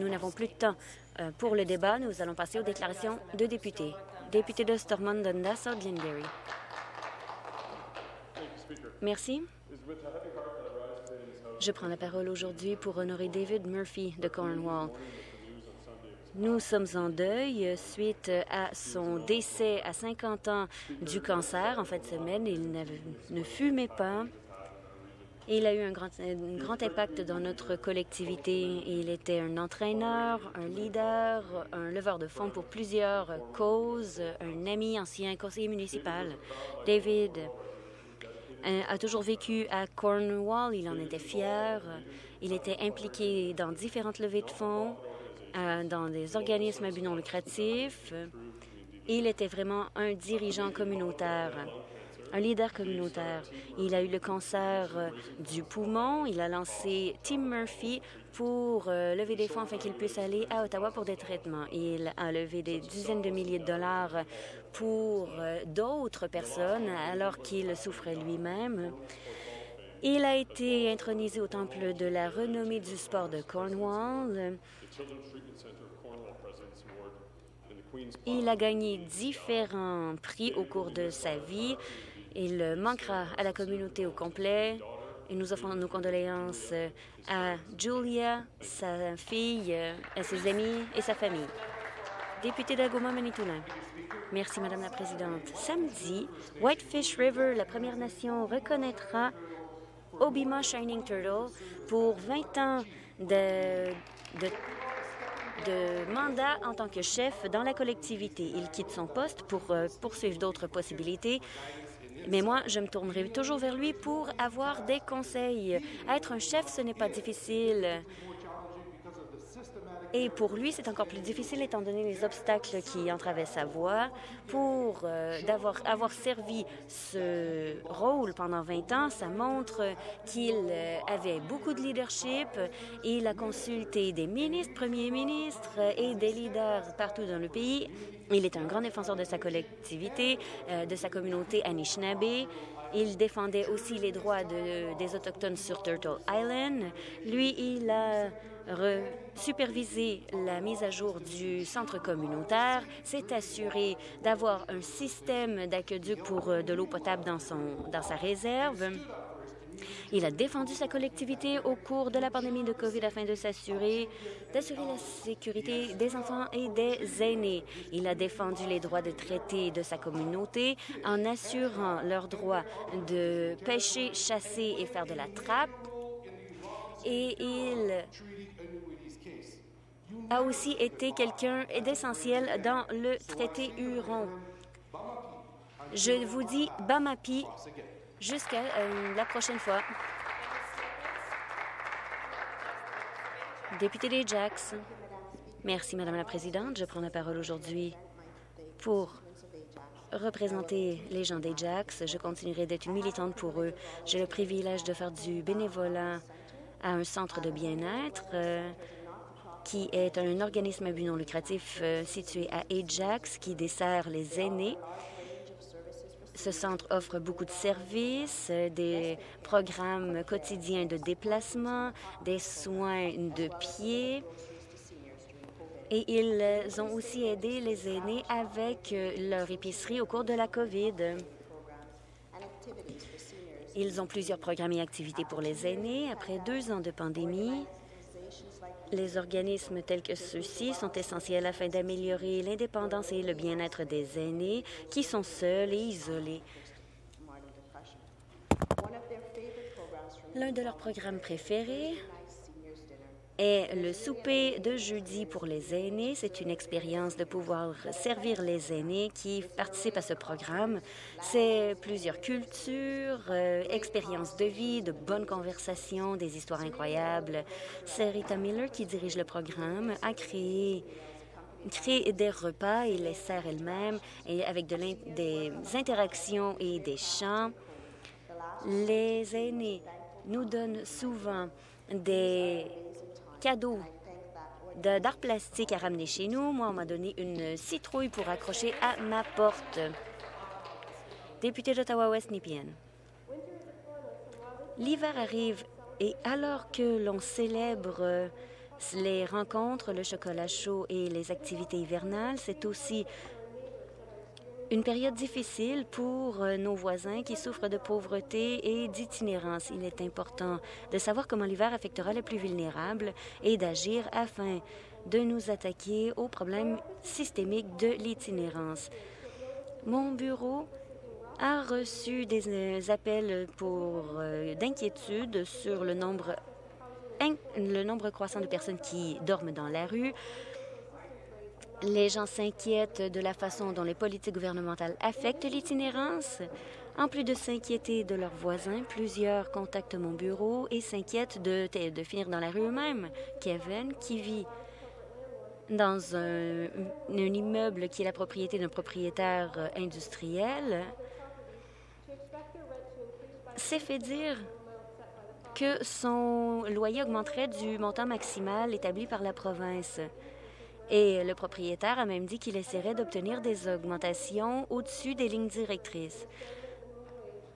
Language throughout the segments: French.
Nous n'avons plus de temps euh, pour le débat. Nous allons passer aux déclarations de députés. Député de Stormont Dundas, Glengarry. Merci. Je prends la parole aujourd'hui pour honorer David Murphy de Cornwall. Nous sommes en deuil suite à son décès à 50 ans du cancer en fin de semaine. Il ne fumait pas. Il a eu un grand, un grand impact dans notre collectivité. Il était un entraîneur, un leader, un leveur de fonds pour plusieurs causes, un ami ancien conseiller municipal. David euh, a toujours vécu à Cornwall. Il en était fier. Il était impliqué dans différentes levées de fonds, euh, dans des organismes à but non lucratif. Il était vraiment un dirigeant communautaire un leader communautaire. Il a eu le cancer euh, du poumon. Il a lancé Tim Murphy pour euh, lever des fonds afin qu'il puisse aller à Ottawa pour des traitements. Il a levé des dizaines de milliers de dollars pour euh, d'autres personnes alors qu'il souffrait lui-même. Il a été intronisé au temple de la renommée du sport de Cornwall. Il a gagné différents prix au cours de sa vie. Il manquera à la communauté au complet et nous offrons nos condoléances à Julia, sa fille, à ses amis et sa famille. Député d'Agoma Manitoulin. Merci, Madame la Présidente. Samedi, Whitefish River, la Première Nation, reconnaîtra Obima Shining Turtle pour 20 ans de mandat en tant que chef dans la collectivité. Il quitte son poste pour euh, poursuivre d'autres possibilités mais moi, je me tournerai toujours vers lui pour avoir des conseils. Être un chef, ce n'est pas difficile. Et pour lui, c'est encore plus difficile étant donné les obstacles qui entravaient sa voie. Pour euh, d'avoir avoir servi ce rôle pendant 20 ans, ça montre qu'il euh, avait beaucoup de leadership. Il a consulté des ministres, premiers ministres et des leaders partout dans le pays. Il est un grand défenseur de sa collectivité, euh, de sa communauté Anishinaabe. Il défendait aussi les droits de, des Autochtones sur Turtle Island. Lui, il a superviser la mise à jour du centre communautaire, s'est assuré d'avoir un système d'aqueduc pour euh, de l'eau potable dans, son, dans sa réserve. Il a défendu sa collectivité au cours de la pandémie de COVID afin de s'assurer la sécurité des enfants et des aînés. Il a défendu les droits de traiter de sa communauté en assurant leur droit de pêcher, chasser et faire de la trappe. Et il a aussi été quelqu'un d'essentiel dans le traité Huron. Je vous dis Bamapi jusqu'à euh, la prochaine fois. Député des Jacks. Merci, Madame la Présidente. Je prends la parole aujourd'hui pour représenter les gens des Jacks. Je continuerai d'être une militante pour eux. J'ai le privilège de faire du bénévolat à un centre de bien-être. Euh, qui est un organisme à but non lucratif euh, situé à Ajax qui dessert les aînés. Ce centre offre beaucoup de services, euh, des programmes quotidiens de déplacement, des soins de pied. Et ils ont aussi aidé les aînés avec euh, leur épicerie au cours de la COVID. Ils ont plusieurs programmes et activités pour les aînés. Après deux ans de pandémie, les organismes tels que ceux-ci sont essentiels afin d'améliorer l'indépendance et le bien-être des aînés qui sont seuls et isolés. L'un de leurs programmes préférés est le souper de jeudi pour les aînés. C'est une expérience de pouvoir servir les aînés qui participent à ce programme. C'est plusieurs cultures, euh, expériences de vie, de bonnes conversations, des histoires incroyables. C'est Rita Miller qui dirige le programme, a créé des repas et les sert elle-même et avec de des interactions et des chants. Les aînés nous donnent souvent des cadeau d'art plastique à ramener chez nous. Moi, on m'a donné une citrouille pour accrocher à ma porte. Député d'Ottawa-Ouest Nipien. L'hiver arrive et alors que l'on célèbre les rencontres, le chocolat chaud et les activités hivernales. C'est aussi une période difficile pour euh, nos voisins qui souffrent de pauvreté et d'itinérance. Il est important de savoir comment l'hiver affectera les plus vulnérables et d'agir afin de nous attaquer aux problèmes systémiques de l'itinérance. Mon bureau a reçu des euh, appels pour euh, d'inquiétude sur le nombre, le nombre croissant de personnes qui dorment dans la rue, les gens s'inquiètent de la façon dont les politiques gouvernementales affectent l'itinérance. En plus de s'inquiéter de leurs voisins, plusieurs contactent mon bureau et s'inquiètent de, finir dans la rue eux-mêmes. Kevin, qui vit dans un, un, immeuble qui est la propriété d'un propriétaire euh, industriel, s'est fait dire que son loyer augmenterait du montant maximal établi par la province. Et le propriétaire a même dit qu'il essaierait d'obtenir des augmentations au-dessus des lignes directrices.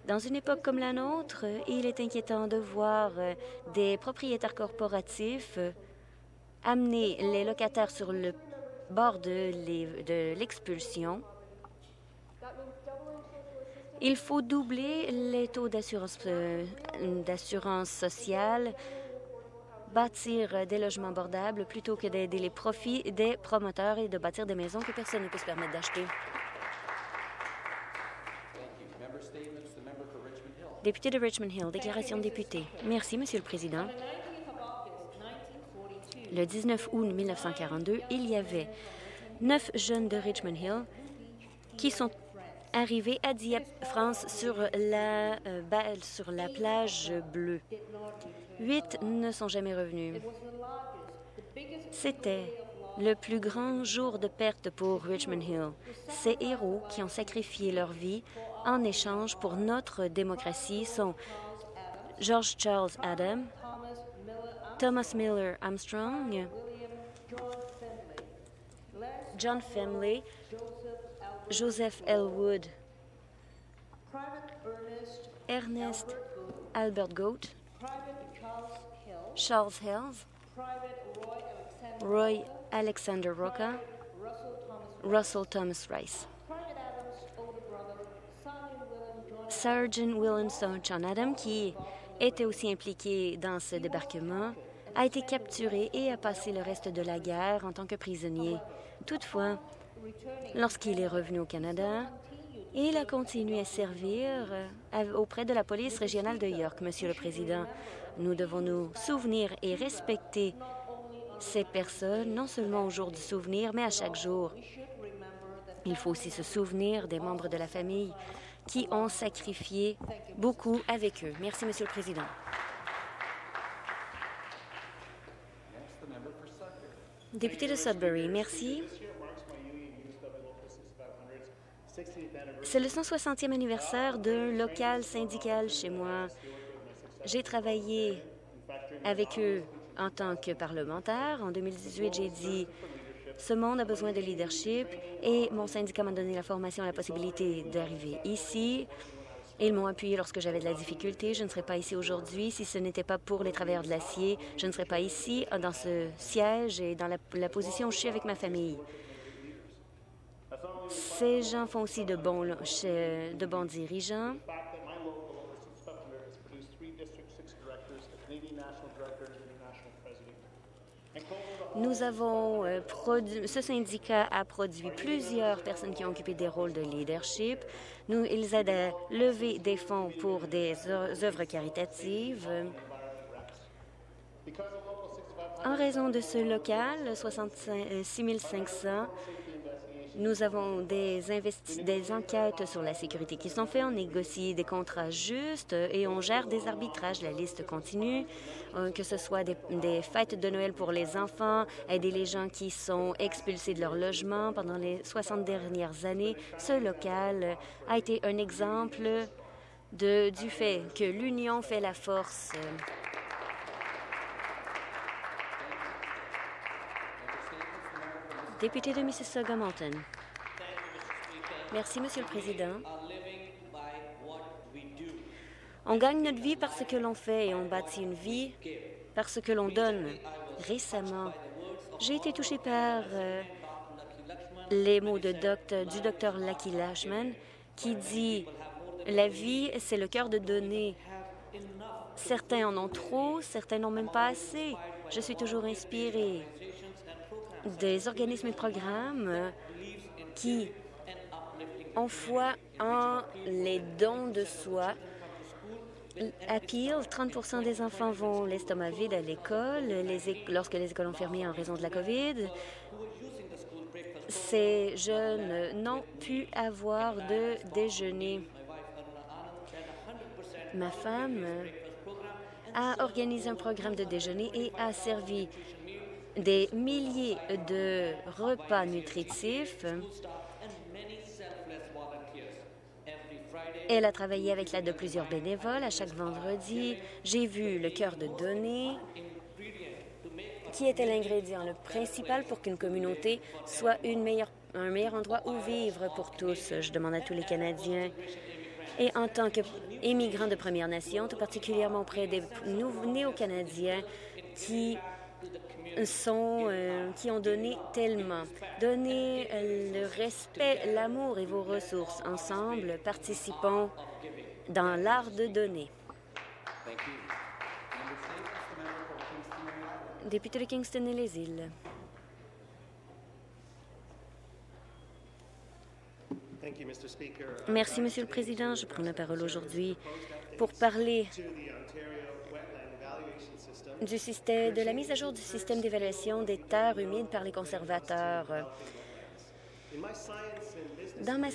Dans une époque comme la nôtre, il est inquiétant de voir euh, des propriétaires corporatifs amener les locataires sur le bord de l'expulsion. Il faut doubler les taux d'assurance euh, sociale bâtir des logements abordables plutôt que d'aider les profits des promoteurs et de bâtir des maisons que personne ne peut se permettre d'acheter. Député de Richmond Hill, déclaration de député. Merci, Monsieur le Président. Le 19 août 1942, il y avait neuf jeunes de Richmond Hill qui sont arrivés à Dieppe, France, sur la, euh, sur la plage bleue. Huit ne sont jamais revenus. C'était le plus grand jour de perte pour Richmond Hill. Ces héros qui ont sacrifié leur vie en échange pour notre démocratie sont George Charles Adam, Thomas Miller Armstrong, John Family, Joseph Elwood, Ernest Albert Goat, Charles Hills, Roy Alexander Roca, Russell Thomas Rice. Sergeant Williamson John Adam, qui était aussi impliqué dans ce débarquement, a été capturé et a passé le reste de la guerre en tant que prisonnier. Toutefois, lorsqu'il est revenu au Canada, il a continué à servir auprès de la police régionale de York, Monsieur le Président. Nous devons nous souvenir et respecter ces personnes, non seulement au jour du souvenir, mais à chaque jour. Il faut aussi se souvenir des membres de la famille qui ont sacrifié beaucoup avec eux. Merci, Monsieur le Président. Député de Sudbury, merci. C'est le 160e anniversaire d'un local syndical chez moi. J'ai travaillé avec eux en tant que parlementaire. En 2018, j'ai dit ce monde a besoin de leadership et mon syndicat m'a donné la formation et la possibilité d'arriver ici. Ils m'ont appuyé lorsque j'avais de la difficulté. Je ne serais pas ici aujourd'hui si ce n'était pas pour les travailleurs de l'acier. Je ne serais pas ici dans ce siège et dans la, position où je suis avec ma famille. Ces gens font aussi de bons, de bons dirigeants. Nous avons euh, ce syndicat a produit plusieurs personnes qui ont occupé des rôles de leadership. Nous, ils aident à lever des fonds pour des œuvres caritatives. En raison de ce local, 66 500 nous avons des, enquêtes sur la sécurité qui sont faites. On négocie des contrats justes et on gère des arbitrages. La liste continue, euh, que ce soit des, fêtes de Noël pour les enfants, aider les gens qui sont expulsés de leur logement pendant les 60 dernières années. Ce local a été un exemple du fait que l'union fait la force. Député de Mississauga-Mountain. Merci, Monsieur le Président. On gagne notre vie parce que l'on fait et on bâtit une vie parce que l'on donne. récemment, j'ai été touchée par euh, les mots du docteur Lucky Lashman qui dit « La vie, c'est le cœur de donner. Certains en ont trop, certains n'ont même pas assez. Je suis toujours inspirée des organismes et programmes qui ont foi en les dons de soi. À Peel, 30% des enfants vont l'estomac vide à l'école lorsque les écoles ont fermé en raison de la COVID. Ces jeunes n'ont pu avoir de déjeuner. Ma femme a organisé un programme de déjeuner et a servi des milliers de repas nutritifs. Elle a travaillé avec l'aide de plusieurs bénévoles à chaque vendredi. J'ai vu le cœur de donner, qui était l'ingrédient le principal pour qu'une communauté soit une meilleure, un meilleur endroit où vivre pour tous. Je demande à tous les Canadiens et en tant qu'émigrants de Première Nation, tout particulièrement auprès des néo-canadiens qui sont, euh, qui ont donné tellement. Donnez euh, le respect, l'amour et vos ressources. Ensemble, participons dans l'art de donner. Député de Kingston et les îles. Merci, Monsieur le Président. Je prends la parole aujourd'hui pour parler de la mise à jour du système d'évaluation des terres humides par les conservateurs. Dans ma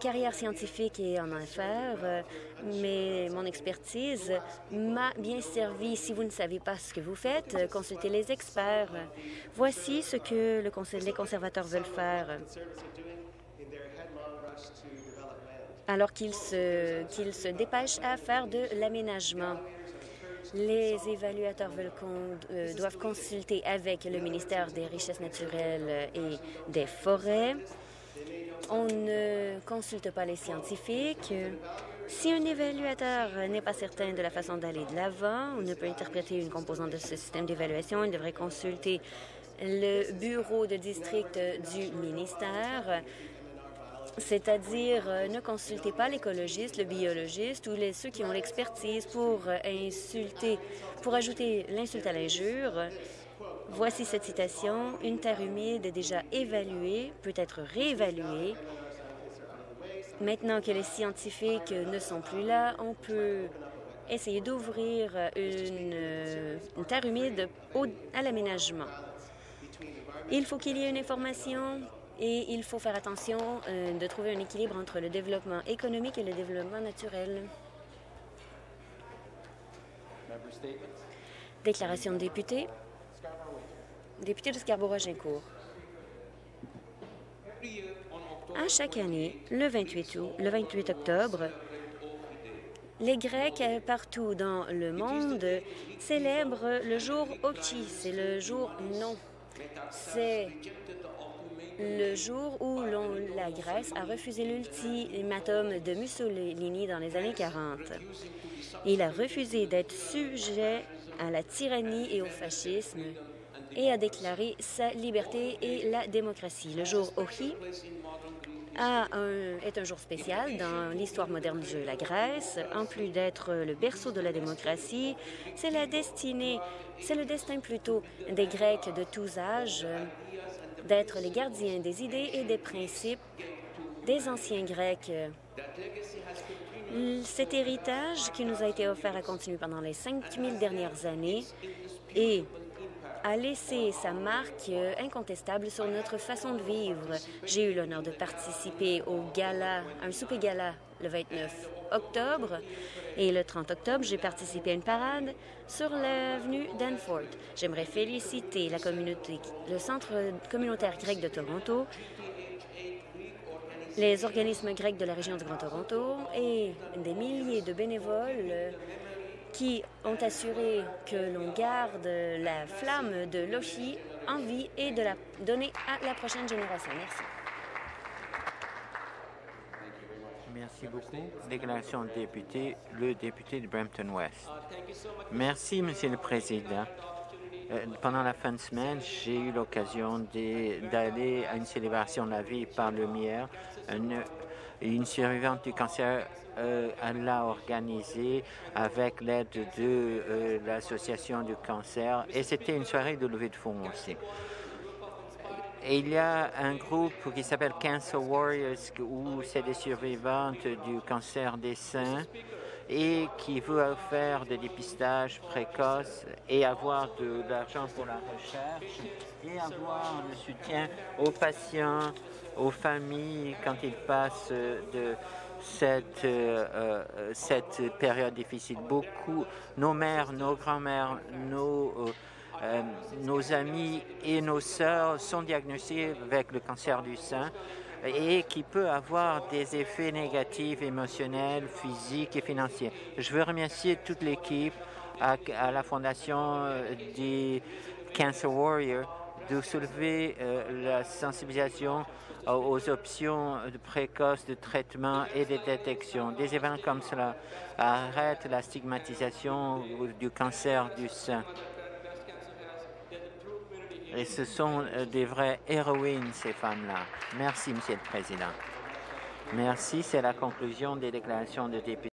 carrière scientifique et en affaires, mais mon expertise m'a bien servi. Si vous ne savez pas ce que vous faites, consultez les experts. Voici ce que le les conservateurs veulent faire. alors qu'ils se, se dépêchent à faire de l'aménagement. Les évaluateurs euh, doivent consulter avec le ministère des Richesses naturelles et des Forêts. On ne consulte pas les scientifiques. Si un évaluateur n'est pas certain de la façon d'aller de l'avant, on ne peut interpréter une composante de ce système d'évaluation. Il devrait consulter le bureau de district du ministère c'est-à-dire euh, ne consultez pas l'écologiste, le biologiste ou les, ceux qui ont l'expertise pour euh, insulter, pour ajouter l'insulte à l'injure. Voici cette citation. Une terre humide est déjà évaluée, peut être réévaluée. Maintenant que les scientifiques ne sont plus là, on peut essayer d'ouvrir une, euh, terre humide à l'aménagement. Il faut qu'il y ait une information et il faut faire attention euh, de trouver un équilibre entre le développement économique et le développement naturel. Déclaration de député. Député de Scarborough-Gincourt. À chaque année, le 28, août, le 28 octobre, les Grecs partout dans le monde célèbrent le jour Ochi, c'est le jour non. C'est le jour où la Grèce a refusé l'ultimatum de Mussolini dans les années 40. Il a refusé d'être sujet à la tyrannie et au fascisme et a déclaré sa liberté et la démocratie. Le jour Ohi est un jour spécial dans l'histoire moderne de la Grèce. En plus d'être le berceau de la démocratie, c'est la destinée, c'est le destin plutôt des Grecs de tous âges d'être les gardiens des idées et des principes des anciens Grecs. Cet héritage qui nous a été offert a continué pendant les 5000 dernières années et a laissé sa marque incontestable sur notre façon de vivre. J'ai eu l'honneur de participer au gala, un souper gala le 29 octobre et le 30 octobre, j'ai participé à une parade sur l'avenue Danforth. J'aimerais féliciter la communauté, le Centre communautaire grec de Toronto, les organismes grecs de la région du Grand Toronto et des milliers de bénévoles qui ont assuré que l'on garde la flamme de l'Oshi en vie et de la donner à la prochaine génération. Merci. Merci beaucoup. Déclaration de député, le député de Brampton West. Merci, Monsieur le Président. Euh, pendant la fin de semaine, j'ai eu l'occasion d'aller à une célébration de la vie par lumière. Une survivante du cancer euh, l'a organisée avec l'aide de euh, l'association du cancer et c'était une soirée de levée de fonds aussi. Et il y a un groupe qui s'appelle Cancer Warriors où c'est des survivantes du cancer des seins et qui veut faire des dépistages précoces et avoir de, l'argent pour la recherche et avoir le soutien aux patients, aux familles quand ils passent de cette, euh, euh, cette période difficile. Beaucoup, nos mères, nos grands-mères, nos, euh, nos amis et nos sœurs sont diagnostiqués avec le cancer du sein et qui peut avoir des effets négatifs émotionnels, physiques et financiers. Je veux remercier toute l'équipe à, la Fondation des Cancer Warriors de soulever la sensibilisation aux options précoces de traitement et de détection. Des événements comme cela arrêtent la stigmatisation du cancer du sein. Et ce sont euh, des vraies héroïnes, ces femmes-là. Merci, Monsieur le Président. Merci. C'est la conclusion des déclarations de députés.